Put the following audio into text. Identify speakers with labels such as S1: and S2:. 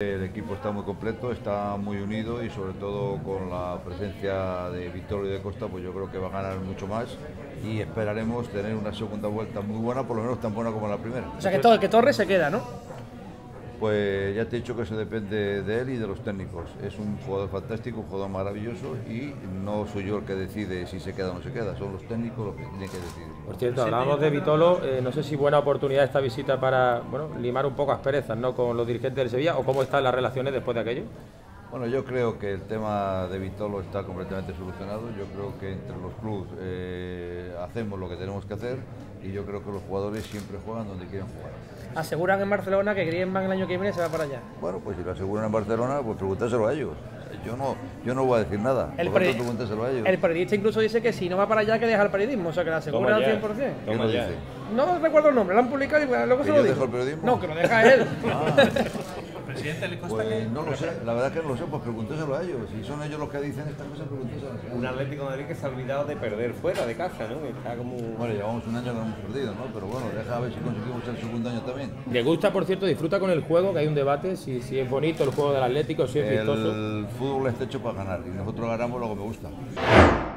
S1: El equipo está muy completo, está muy unido y sobre todo con la presencia de Vittorio y de Costa, pues yo creo que va a ganar mucho más y esperaremos tener una segunda vuelta muy buena, por lo menos tan buena como la primera.
S2: O sea que, todo, que Torres se queda, ¿no?
S1: Pues ya te he dicho que eso depende de él y de los técnicos. Es un jugador fantástico, un jugador maravilloso y no soy yo el que decide si se queda o no se queda, son los técnicos los que tienen que decidir.
S3: Por cierto, hablábamos de Vitolo, eh, no sé si buena oportunidad esta visita para bueno, limar un poco asperezas ¿no? con los dirigentes del Sevilla o cómo están las relaciones después de aquello.
S1: Bueno, yo creo que el tema de Vitolo está completamente solucionado. Yo creo que entre los clubes eh, hacemos lo que tenemos que hacer y yo creo que los jugadores siempre juegan donde quieren jugar.
S2: Aseguran en Barcelona que Griezmann el año que viene se va para allá.
S1: Bueno, pues si lo aseguran en Barcelona, pues pregúntaselo a ellos. Yo no, yo no voy a decir nada.
S2: El,
S1: Por lo
S2: peri-
S1: tanto, pregúntaselo a ellos.
S2: el periodista incluso dice que si no va para allá que deja el periodismo, o sea que la asegura al 100%.
S1: ¿Quién lo dice?
S2: No recuerdo el nombre, lo han publicado y bueno, luego
S1: ¿Que
S2: se lo
S1: yo
S2: digo.
S1: dejo el periodismo?
S2: No, que lo deja él.
S4: Presidente le consta
S1: Pues no lo sé, la verdad que no lo sé, pues pregúnteselo a ellos. Si son ellos los que dicen estas cosas, pregúnteselo a ellos.
S5: Un Atlético de Madrid que se ha olvidado de perder fuera de casa, ¿no? Está como...
S1: Bueno, llevamos un año que no hemos perdido, ¿no? Pero bueno, deja a ver si conseguimos el segundo año también.
S3: Le gusta, por cierto, disfruta con el juego, que hay un debate, si, si es bonito el juego del Atlético, si es vistoso.
S1: El fútbol está hecho para ganar y nosotros ganamos lo que me gusta.